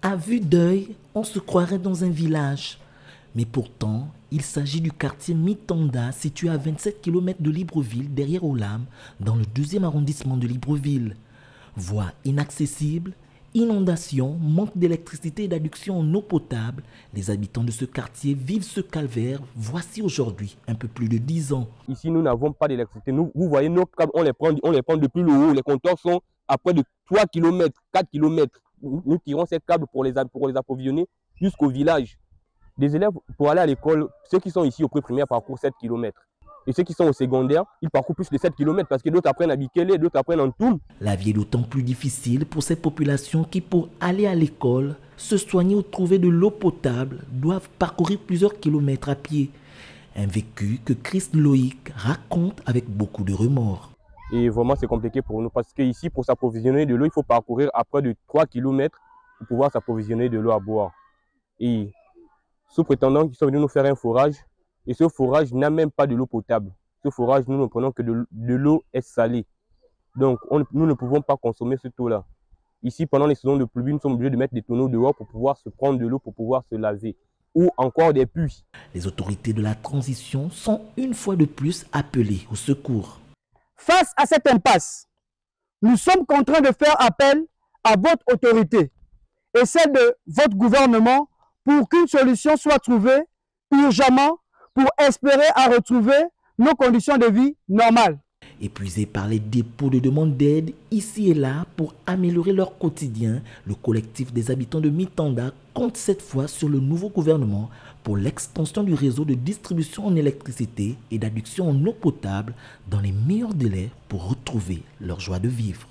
À vue d'œil, on se croirait dans un village. Mais pourtant, il s'agit du quartier Mitanda, situé à 27 km de Libreville, derrière Olam, dans le deuxième arrondissement de Libreville. Voies inaccessibles, inondations, manque d'électricité et d'adduction en eau potable. Les habitants de ce quartier vivent ce calvaire, voici aujourd'hui un peu plus de 10 ans. Ici, nous n'avons pas d'électricité. Vous voyez, nos câbles, on les prend, on les prend depuis le haut. Les compteurs sont à près de 3 km, 4 km. Nous tirons ces câbles pour les, approvisionner jusqu'au village. Des élèves, pour aller à l'école, ceux qui sont ici au pré-primaire parcourent 7 km. Et ceux qui sont au secondaire, ils parcourent plus de 7 km parce que d'autres apprennent à Bikele, d'autres apprennent en Toul. La vie est d'autant plus difficile pour ces populations qui, pour aller à l'école, se soigner ou trouver de l'eau potable, doivent parcourir plusieurs kilomètres à pied. Un vécu que Christ Loïc raconte avec beaucoup de remords. Et vraiment, c'est compliqué pour nous parce qu'ici, pour s'approvisionner de l'eau, il faut parcourir à près de 3 km pour pouvoir s'approvisionner de l'eau à boire. Et sous prétendant qu'ils sont venus nous faire un forage. Et ce forage n'a même pas de l'eau potable. Ce forage, nous ne prenons que de, l'eau salée. Donc, nous ne pouvons pas consommer cette eau-là. Ici, pendant les saisons de pluie, nous sommes obligés de mettre des tonneaux dehors pour pouvoir se prendre de l'eau, pour pouvoir se laver. Ou encore des puits. Les autorités de la transition sont une fois de plus appelées au secours. Face à cette impasse, nous sommes contraints de faire appel à votre autorité et celle de votre gouvernement pour qu'une solution soit trouvée urgemment pour espérer à retrouver nos conditions de vie normales. Épuisés par les dépôts de demandes d'aide ici et là pour améliorer leur quotidien, le collectif des habitants de Mitanda compte cette fois sur le nouveau gouvernement pour l'extension du réseau de distribution en électricité et d'adduction en eau potable dans les meilleurs délais pour retrouver leur joie de vivre.